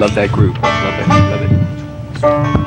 love that group. Love it. Love it.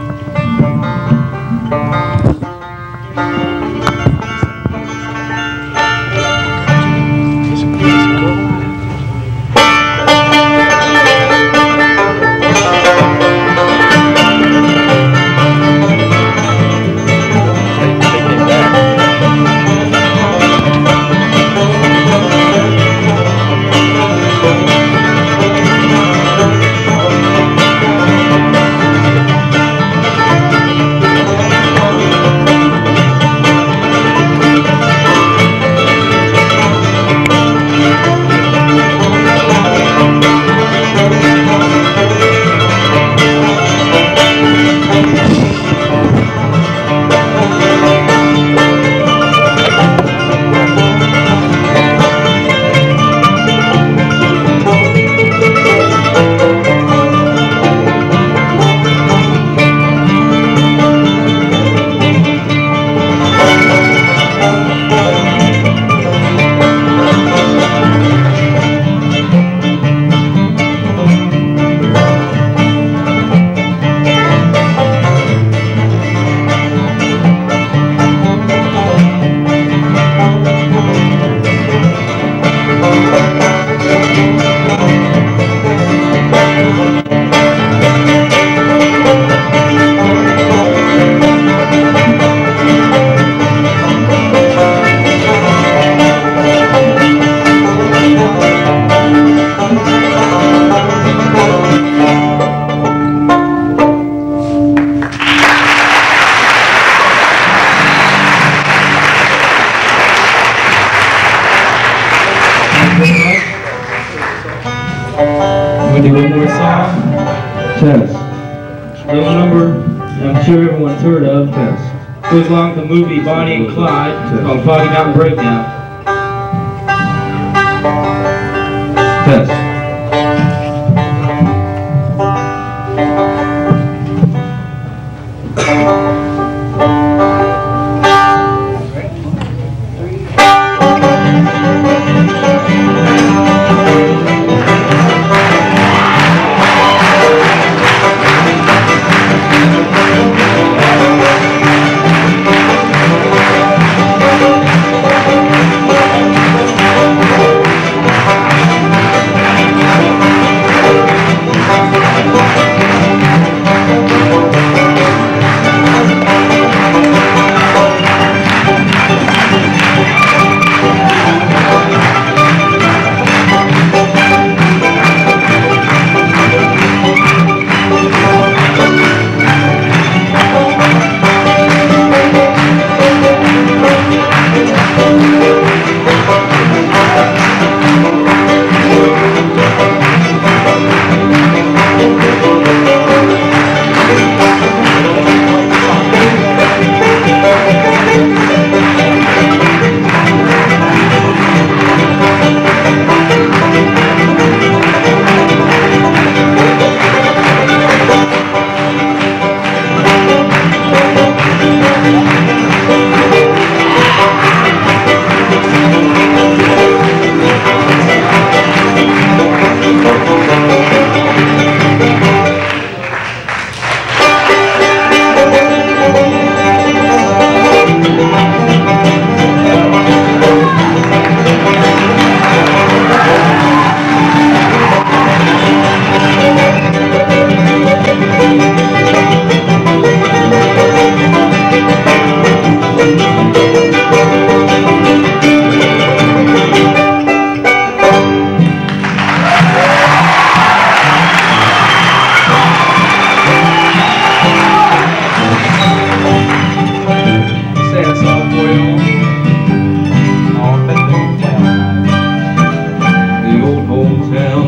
Gonna do one more song. Test. Little number I'm sure everyone's heard of. Test. Goes along with the movie Bonnie and Clyde called Foggy Mountain Breakdown. Test.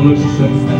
noite, Santos.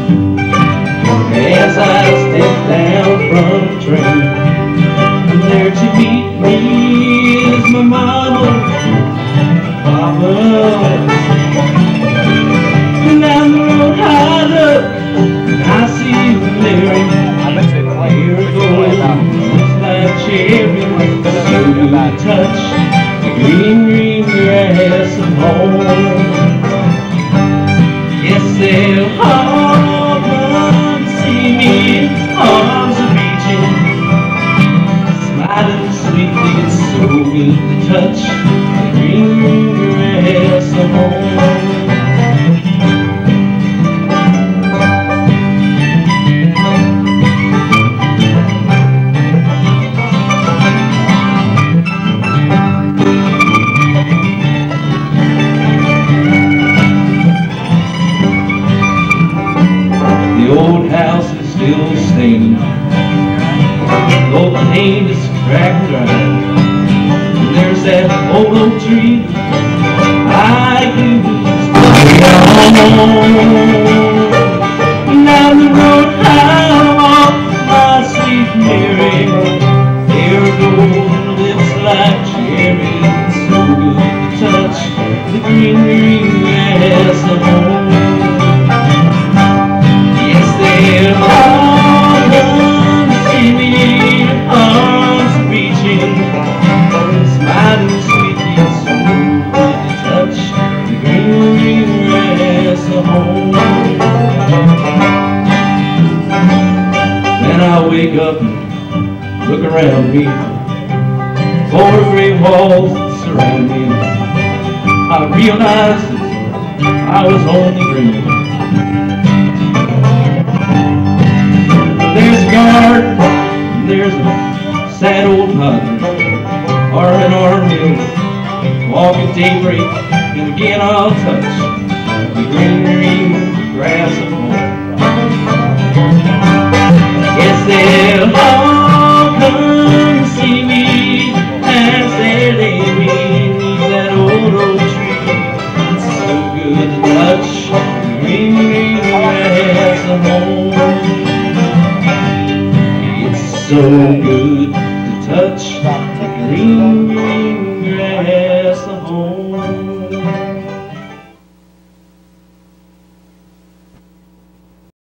Paint is cracked dry. And there's that old oak tree I used to on. The road I walk, my sweet Mary. Lips like cherries, so good to touch the green, green around me, four gray walls surround me. I realize that I was only dreaming. There's a guard, there's a sad old mother, arm in arm we'll walk at daybreak, and again I'll touch It's so good